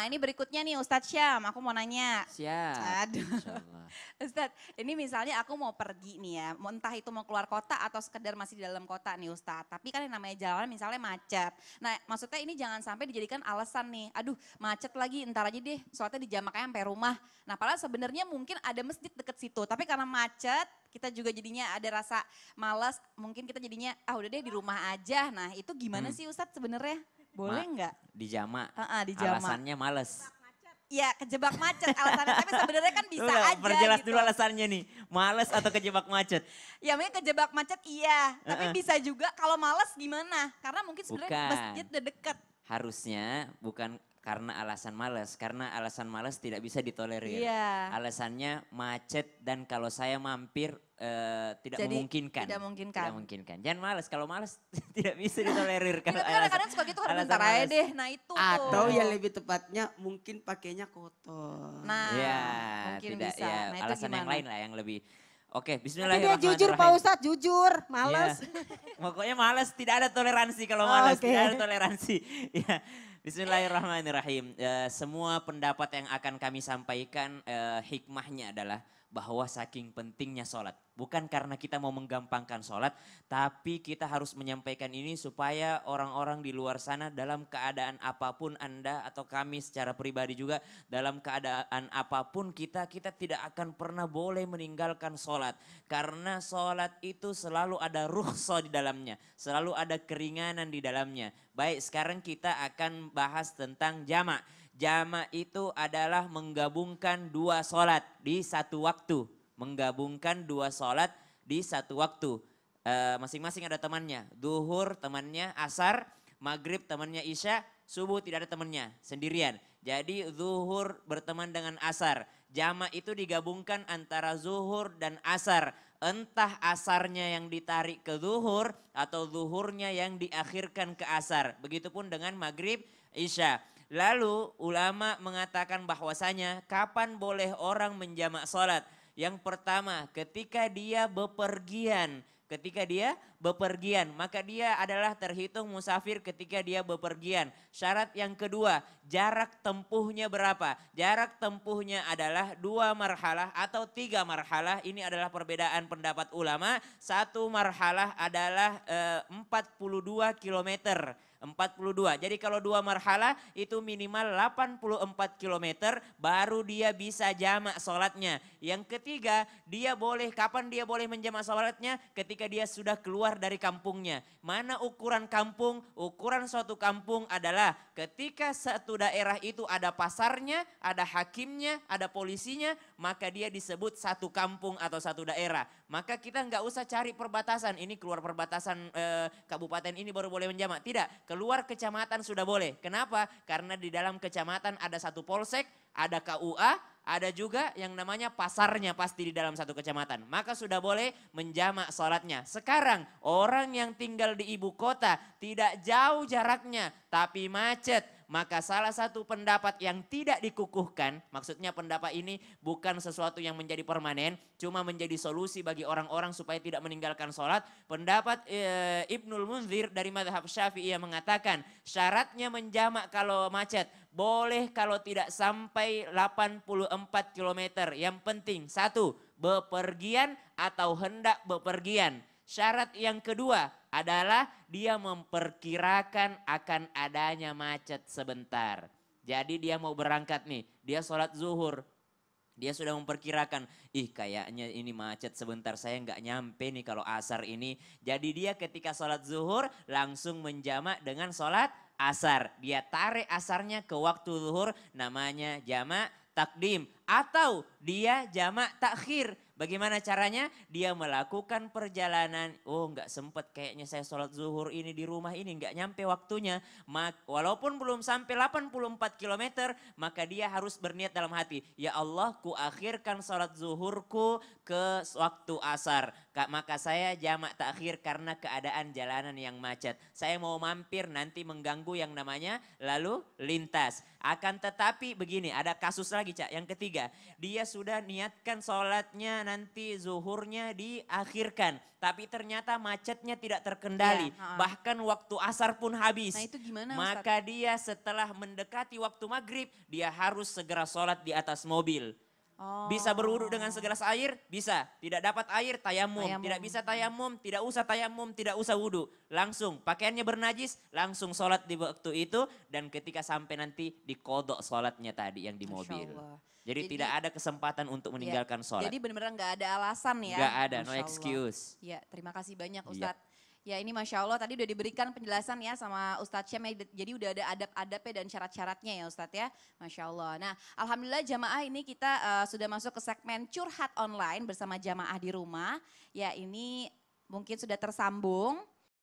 Nah ini berikutnya nih Ustadz Syam, aku mau nanya. Siap. Aduh. Ustadz, ini misalnya aku mau pergi nih ya, mau entah itu mau keluar kota atau sekedar masih di dalam kota nih Ustadz. Tapi kan yang namanya jalan misalnya macet. Nah maksudnya ini jangan sampai dijadikan alasan nih, aduh macet lagi entar aja deh, soalnya dijamak aja sampai rumah. Nah padahal sebenarnya mungkin ada masjid deket situ, tapi karena macet kita juga jadinya ada rasa malas, mungkin kita jadinya ah udah deh di rumah aja. Nah itu gimana Hmm. sih Ustadz sebenarnya? Boleh nggak? Di jama. Heeh, di jamak. Alasannya males. Ya kejebak macet alasannya, tapi sebenarnya kan bisa Udah, aja Perjelas gitu. dulu alasannya nih. Males atau kejebak macet? Ya mungkin kejebak macet iya, tapi Heeh. bisa juga kalau males gimana? Karena mungkin sebenarnya masjid udah deket. Harusnya bukan karena alasan males. Karena alasan males tidak bisa ditolerir. Iya. Alasannya macet dan kalau saya mampir eh, tidak Jadi, memungkinkan. tidak memungkinkan. Tidak memungkinkan. Jangan males. Kalau males tidak bisa ditolerir. Tapi Kalau kan kadang-kadang suka gitu kan alasan bentar aja deh. Nah itu Atau tuh. ya lebih tepatnya mungkin pakainya kotor. Nah Ya, mungkin tidak bisa. ya Nah alasan yang gimana? lain lah yang lebih Oke, Tapi dia bismillahirrahmanirrahim. jujur Pak Ustadz, jujur, males. Iya. Pokoknya males, tidak ada toleransi kalau Oh, males, oke. tidak ada toleransi. Ya. Bismillahirrahmanirrahim. Eh, semua pendapat yang akan kami sampaikan eh, hikmahnya adalah bahwa saking pentingnya sholat. Bukan karena kita mau menggampangkan sholat, tapi kita harus menyampaikan ini supaya orang-orang di luar sana dalam keadaan apa pun Anda atau kami secara pribadi juga dalam keadaan apa pun kita, kita tidak akan pernah boleh meninggalkan sholat. Karena sholat itu selalu ada rukhsah di dalamnya, selalu ada keringanan di dalamnya. Baik, sekarang kita akan bahas tentang jamak. Jamak itu adalah menggabungkan dua sholat di satu waktu. Menggabungkan dua sholat di satu waktu. Eh, Masing-masing ada temannya. Duhur temannya, asar, maghrib temannya isya, subuh tidak ada temannya, sendirian. Jadi zuhur berteman dengan asar. Jamak itu digabungkan antara zuhur dan asar. Entah asarnya yang ditarik ke zuhur atau zuhurnya yang diakhirkan ke asar. Begitupun dengan maghrib, isya. Lalu ulama mengatakan bahwasanya kapan boleh orang menjamak sholat. Yang pertama ketika dia bepergian. Ketika dia bepergian, maka dia adalah terhitung musafir ketika dia bepergian. Syarat yang kedua, jarak tempuhnya berapa? Jarak tempuhnya adalah dua marhalah atau tiga marhalah. Ini adalah perbedaan pendapat ulama. Satu marhalah adalah eh, 42 kilometer. 42. Jadi kalau dua marhalah itu minimal 84 km baru dia bisa jamak sholatnya. Yang ketiga dia boleh, kapan dia boleh menjamak sholatnya? Ketika dia sudah keluar dari kampungnya. Mana ukuran kampung? Ukuran suatu kampung adalah ketika satu daerah itu ada pasarnya, ada hakimnya, ada polisinya, maka dia disebut satu kampung atau satu daerah. Maka kita nggak usah cari perbatasan. Ini keluar perbatasan eh, kabupaten ini baru boleh menjamak. Tidak, keluar kecamatan sudah boleh. Kenapa? Karena di dalam kecamatan ada satu polsek, ada KUA, ada juga yang namanya pasarnya pasti di dalam satu kecamatan. Maka sudah boleh menjamak sholatnya. Sekarang orang yang tinggal di ibu kota tidak jauh jaraknya tapi macet. Maka salah satu pendapat yang tidak dikukuhkan, maksudnya pendapat ini bukan sesuatu yang menjadi permanen, cuma menjadi solusi bagi orang-orang supaya tidak meninggalkan sholat. Pendapat eh, Ibnul Munzir dari madhab syafi'i yang mengatakan syaratnya menjamak kalau macet. Boleh kalau tidak sampai 84 km. Yang penting satu, bepergian atau hendak bepergian. Syarat yang kedua adalah dia memperkirakan akan adanya macet sebentar. Jadi dia mau berangkat nih, dia sholat zuhur. Dia sudah memperkirakan, ih kayaknya ini macet sebentar saya nggak nyampe nih kalau asar ini. Jadi dia ketika sholat zuhur langsung menjamak dengan sholat asar. Dia tarik asarnya ke waktu zuhur namanya jamak takdim. Atau dia jamak takhir. Bagaimana caranya? Dia melakukan perjalanan, oh nggak sempet kayaknya saya sholat zuhur ini di rumah ini nggak nyampe waktunya. Walaupun belum sampai 84 km, maka dia harus berniat dalam hati. Ya Allah, ku akhirkan sholat zuhurku ke waktu asar. Maka saya jamak takhir karena keadaan jalanan yang macet. Saya mau mampir nanti mengganggu yang namanya lalu lintas. Akan tetapi begini, ada kasus lagi Cak. Yang ketiga, dia sudah niatkan sholatnya nanti zuhurnya diakhirkan. Tapi ternyata macetnya tidak terkendali. Ha-ha. Bahkan waktu asar pun habis. Nah itu gimana? Maka dia setelah mendekati waktu maghrib, dia harus segera sholat di atas mobil. Oh. Bisa berwudu dengan segelas air? Bisa. Tidak dapat air? Tayamum. Tayamum. Tidak bisa tayamum? Tidak usah tayamum, tidak usah wudu. Langsung pakaiannya bernajis, langsung sholat di waktu itu. Dan ketika sampai nanti dikodok sholatnya tadi yang di mobil. Jadi, Jadi- tidak ada kesempatan untuk meninggalkan sholat. Jadi benar-benar nggak ada alasan ya. Nggak ada, no Masya Allah. excuse. Ya, terima kasih banyak Iya. Ustadz. Ya ini Masya Allah tadi udah diberikan penjelasan ya sama Ustadz Syam. ya. Jadi udah ada adab-adabnya dan syarat-syaratnya ya Ustadz ya. Masya Allah. Nah Alhamdulillah jamaah ini kita eh, sudah masuk ke segmen curhat online bersama jamaah di rumah. Ya ini mungkin sudah tersambung.